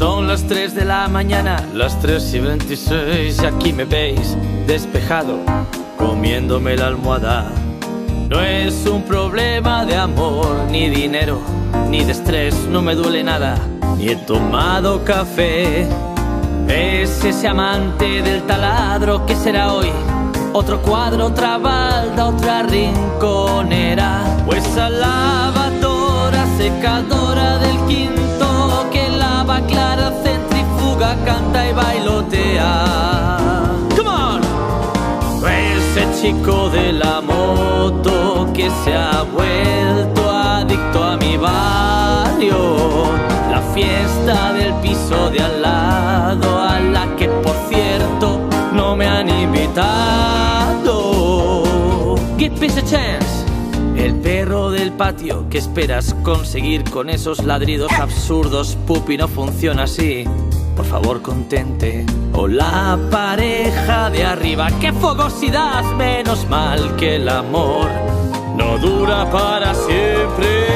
las 3 de la mañana, las 3 y 26, y aquí me veis despejado, comiéndome la almohada. No es un problema de amor, ni dinero, ni de estrés, no me duele nada, ni he tomado café. Es ese amante del taladro que será hoy. Otro cuadro, otra balda, otra rinconera. O esa lavadora, secadora del quinto canta y bailotea. Come on. Ese chico de la moto que se ha vuelto adicto a mi barrio. La fiesta del piso de al lado, a la que por cierto no me han invitado. Give peace a chance. El perro del patio, ¿qué esperas conseguir con esos ladridos absurdos? Pupi no funciona así. Favor, contente. O la pareja de arriba, qué fogosidad, menos mal que el amor no dura para siempre.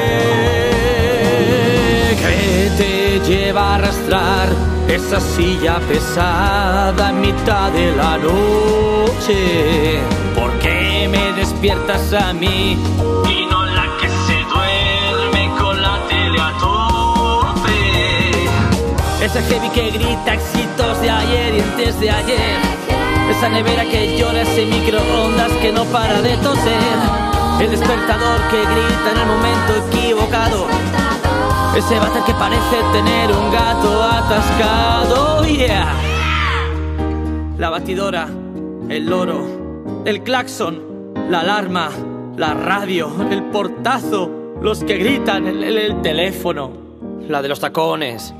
Que te lleva a arrastrar esa silla pesada en mitad de la noche. ¿Por qué me despiertas a mí y no Esa heavy que grita éxitos de ayer y antes de ayer. Esa nevera que llora, ese microondas que no para de toser. El despertador que grita en el momento equivocado. Ese váter que parece tener un gato atascado. Yeah. La batidora, el loro, el claxon, la alarma, la radio, el portazo, los que gritan, el teléfono, la de los tacones,